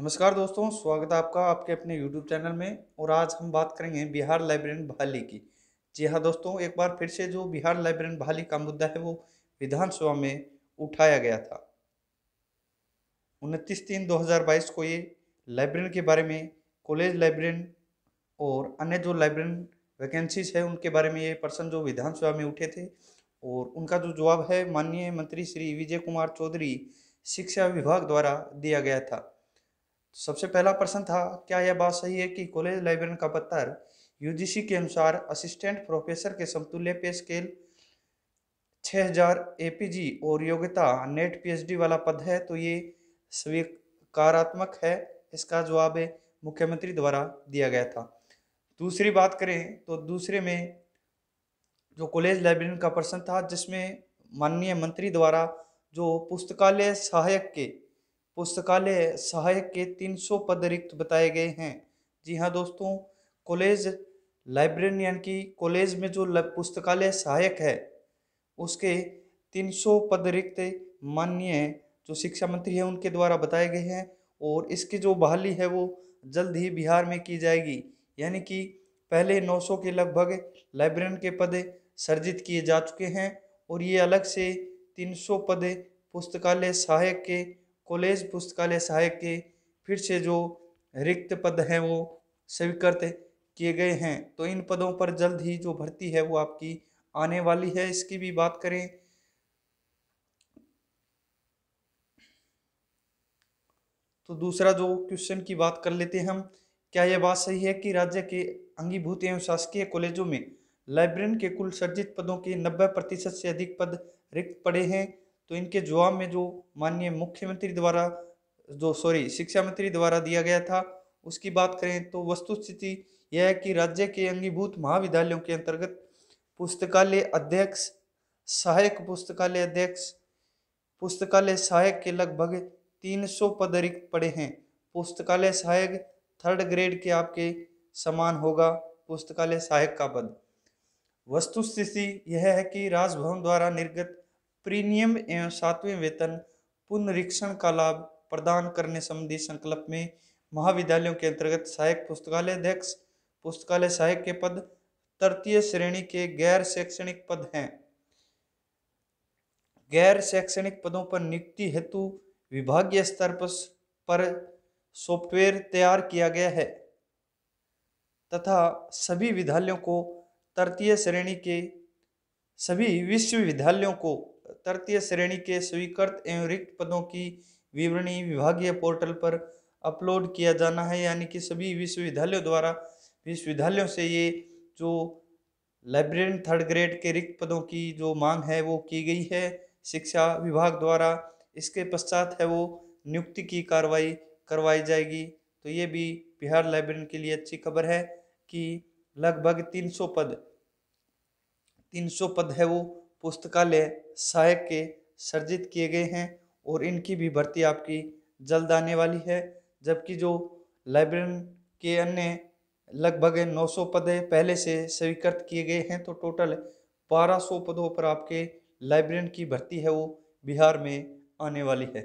नमस्कार दोस्तों, स्वागत है आपका आपके अपने यूट्यूब चैनल में। और आज हम बात करेंगे बिहार लाइब्रेरियन बहाली की। जी हाँ दोस्तों, एक बार फिर से जो बिहार लाइब्रेरियन बहाली का मुद्दा है, वो विधानसभा में उठाया गया था। उनतीस तीन 2022 को ये लाइब्रेरियन के बारे में, कॉलेज लाइब्रेरियन और अन्य जो लाइब्रेरियन वैकेंसीज है, उनके बारे में ये प्रश्न जो विधानसभा में उठे थे। और उनका जो जवाब है, माननीय मंत्री श्री विजय कुमार चौधरी, शिक्षा विभाग द्वारा दिया गया था। सबसे पहला प्रश्न था, क्या यह बात सही है कि कॉलेज लाइब्रेरियन का पत्थर यूजीसी के अनुसार असिस्टेंट प्रोफेसर के समतुल्य पे स्केल 6000 एपीजी और योग्यता नेट पीएचडी वाला पद है तो ये स्वीकारात्मक है? इसका जवाब मुख्यमंत्री द्वारा दिया गया था। दूसरी बात करें तो दूसरे में जो कॉलेज लाइब्रेरियन का प्रश्न था, जिसमें माननीय मंत्री द्वारा जो पुस्तकालय सहायक के पुस्तकालय सहायक के 300 पद रिक्त बताए गए हैं। जी हाँ दोस्तों, कॉलेज लाइब्रेरियन यानी कि कॉलेज में जो पुस्तकालय सहायक है, उसके 300 पद रिक्त माननीय जो शिक्षा मंत्री हैं, उनके द्वारा बताए गए हैं और इसकी जो बहाली है, वो जल्द ही बिहार में की जाएगी। यानी कि पहले 900 के लगभग लाइब्रेरियन के पद सर्जित किए जा चुके हैं और ये अलग से 300 पद पुस्तकालय सहायक के कॉलेज पुस्तकालय सहायक के फिर से जो रिक्त पद हैं वो स्वीकृत किए गए हैं। तो इन पदों पर जल्द ही जो भर्ती है वो आपकी आने वाली है। इसकी भी बात करें। तो दूसरा जो क्वेश्चन की बात कर लेते हैं हम, क्या यह बात सही है कि राज्य के अंगीभूत एवं शासकीय कॉलेजों में लाइब्रेरियन के कुल सर्जित पदों के 90 प्रतिशत से अधिक पद रिक्त पड़े हैं? तो इनके जवाब में जो माननीय मुख्यमंत्री द्वारा, जो सॉरी शिक्षा मंत्री द्वारा दिया गया था, उसकी बात करें तो वस्तुस्थिति यह है कि राज्य के अंगीभूत महाविद्यालयों के अंतर्गत पुस्तकालय अध्यक्ष, सहायक पुस्तकालय अध्यक्ष, पुस्तकालय सहायक के लगभग 300 पद रिक्त पड़े हैं। पुस्तकालय सहायक थर्ड ग्रेड के आपके समान होगा, पुस्तकालय सहायक का पद। वस्तुस्थिति यह है कि राजभवन द्वारा निर्गत प्रीमियम एवं सातवें वेतन पुनरीक्षण का लाभ प्रदान करने संबंधी संकल्प में महाविद्यालयों के अंतर्गत सहायक पुस्तकालय अध्यक्ष, पुस्तकालय सहायक के पद, तृतीय श्रेणी के गैर शैक्षणिक पद हैं। गैर शैक्षणिक पदों पर नियुक्ति हेतु विभागीय स्तर पर सॉफ्टवेयर तैयार किया गया है तथा सभी विद्यालयों को तृतीय श्रेणी के सभी विश्वविद्यालयों को तृतीय श्रेणी के स्वीकृत एवं रिक्त पदों की विवरणी विभागीय पोर्टल पर अपलोड किया जाना है, यानी कि सभी विश्वविद्यालयों द्वारा, विश्वविद्यालयों से ये जो लाइब्रेरियन थर्ड ग्रेड के रिक्त पदों की जो मांग है, वो की गई है। शिक्षा विभाग द्वारा इसके पश्चात है वो नियुक्ति की कार्रवाई करवाई जाएगी। तो ये भी बिहार लाइब्रेरियन के लिए अच्छी खबर है कि लगभग 300 पद 300 पद है वो पुस्तकालय सहायक के सर्जित किए गए हैं और इनकी भी भर्ती आपकी जल्द आने वाली है, जबकि जो लाइब्रेरियन के अन्य लगभग 900 पद पहले से स्वीकृत किए गए हैं तो टोटल 1200 पदों पर आपके लाइब्रेरियन की भर्ती है, वो बिहार में आने वाली है।